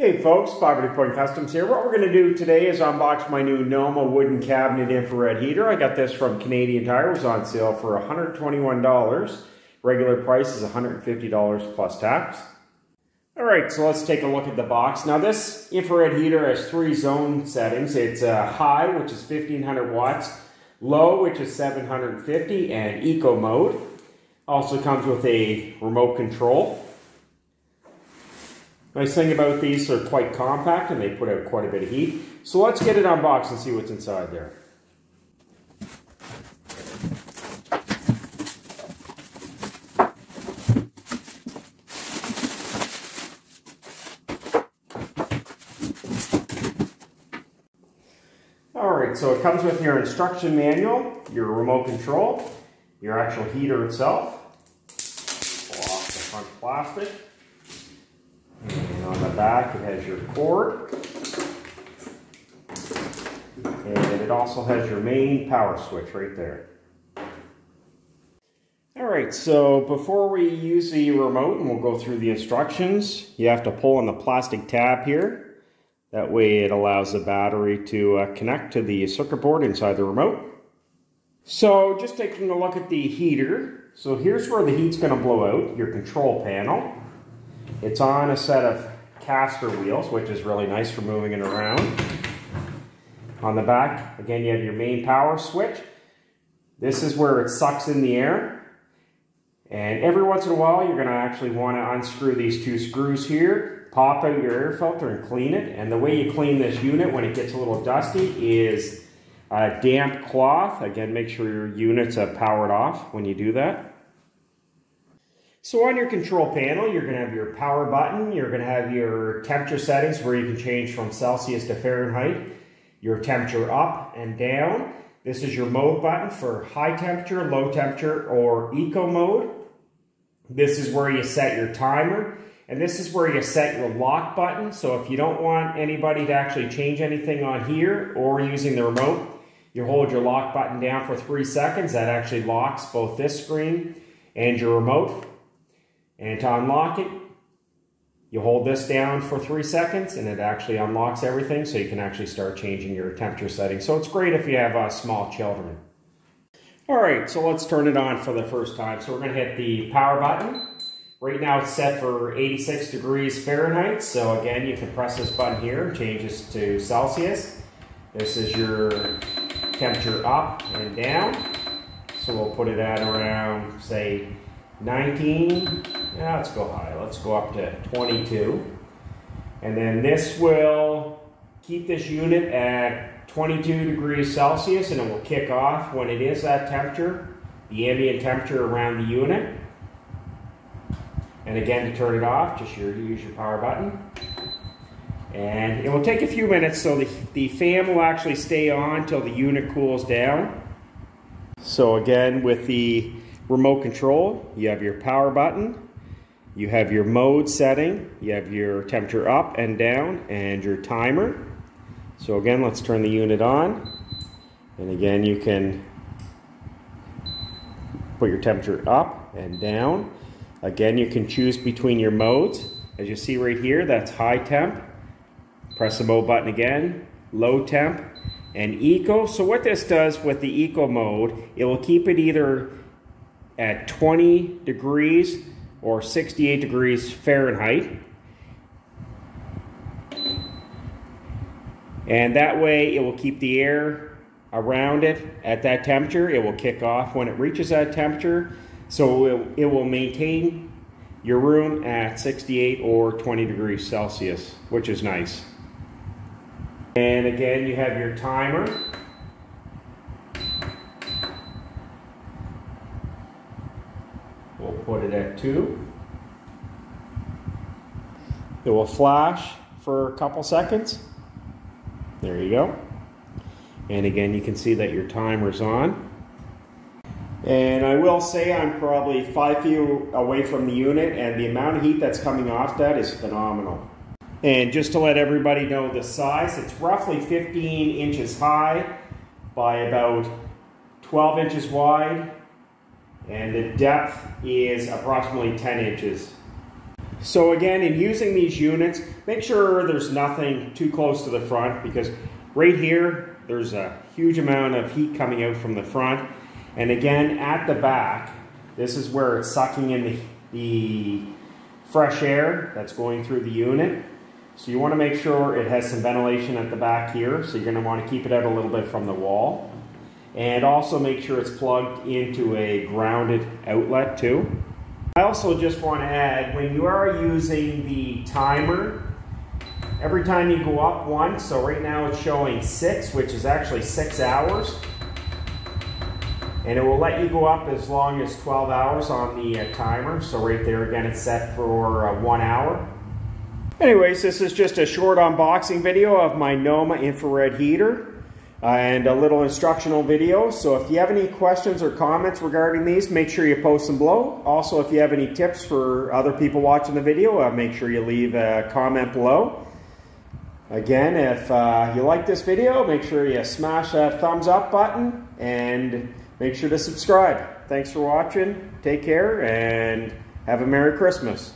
Hey folks, Poverty Point Customs here. What we're going to do today is unbox my new Noma wooden cabinet infrared heater. I got this from Canadian Tire. It was on sale for $121. Regular price is $150 plus tax. Alright, so let's take a look at the box. Now this infrared heater has three zone settings. It's uh, high, which is 1500 watts, low, which is 750, and eco mode. Also comes with a remote control. Nice thing about these, they're quite compact and they put out quite a bit of heat. So let's get it unboxed and see what's inside there. Alright, so it comes with your instruction manual, your remote control, your actual heater itself, off the front plastic, the back it has your cord, and it also has your main power switch right there. Alright, so before we use the remote, and we'll go through the instructions, you have to pull on the plastic tab here. That way it allows the battery to uh, connect to the circuit board inside the remote. So just taking a look at the heater. So here's where the heat's going to blow out, your control panel. It's on a set of caster wheels, which is really nice for moving it around. On the back, again, you have your main power switch. This is where it sucks in the air. And every once in a while, you're going to actually want to unscrew these two screws here pop out your air filter and clean it. And the way you clean this unit when it gets a little dusty is a damp cloth. Again, make sure your units are powered off when you do that. So on your control panel, you're going to have your power button. You're going to have your temperature settings where you can change from Celsius to Fahrenheit. Your temperature up and down. This is your mode button for high temperature, low temperature, or eco mode. This is where you set your timer. And this is where you set your lock button. So if you don't want anybody to actually change anything on here or using the remote, you hold your lock button down for three seconds. That actually locks both this screen and your remote. And to unlock it, you hold this down for three seconds and it actually unlocks everything so you can actually start changing your temperature settings. So it's great if you have uh, small children. All right, so let's turn it on for the first time. So we're gonna hit the power button. Right now it's set for 86 degrees Fahrenheit. So again, you can press this button here, changes to Celsius. This is your temperature up and down. So we'll put it at around, say, 19. Yeah, let's go high. Let's go up to 22. And then this will keep this unit at 22 degrees Celsius and it will kick off when it is that temperature, the ambient temperature around the unit. And again, to turn it off, just your, use your power button. And it will take a few minutes so the, the fan will actually stay on until the unit cools down. So again, with the remote control, you have your power button, you have your mode setting, you have your temperature up and down, and your timer. So again, let's turn the unit on. And again, you can put your temperature up and down. Again, you can choose between your modes. As you see right here, that's high temp. Press the mode button again, low temp, and eco. So what this does with the eco mode, it will keep it either at 20 degrees or 68 degrees Fahrenheit. And that way it will keep the air around it at that temperature. It will kick off when it reaches that temperature. So it, it will maintain your room at 68 or 20 degrees Celsius, which is nice. And again, you have your timer. We'll put it at two. It will flash for a couple seconds. There you go. And again, you can see that your timer's on. And I will say I'm probably five feet away from the unit and the amount of heat that's coming off that is phenomenal. And just to let everybody know the size, it's roughly 15 inches high by about 12 inches wide and the depth is approximately 10 inches. So again, in using these units, make sure there's nothing too close to the front because right here, there's a huge amount of heat coming out from the front. And again, at the back, this is where it's sucking in the, the fresh air that's going through the unit. So you want to make sure it has some ventilation at the back here. So you're going to want to keep it out a little bit from the wall. And also make sure it's plugged into a grounded outlet too. I also just want to add, when you are using the timer, every time you go up one, so right now it's showing six, which is actually six hours. And it will let you go up as long as 12 hours on the uh, timer. So right there again, it's set for uh, one hour. Anyways, this is just a short unboxing video of my Noma infrared heater and a little instructional video. So if you have any questions or comments regarding these, make sure you post them below. Also, if you have any tips for other people watching the video, uh, make sure you leave a comment below. Again, if uh, you like this video, make sure you smash that thumbs up button and make sure to subscribe. Thanks for watching. Take care and have a Merry Christmas.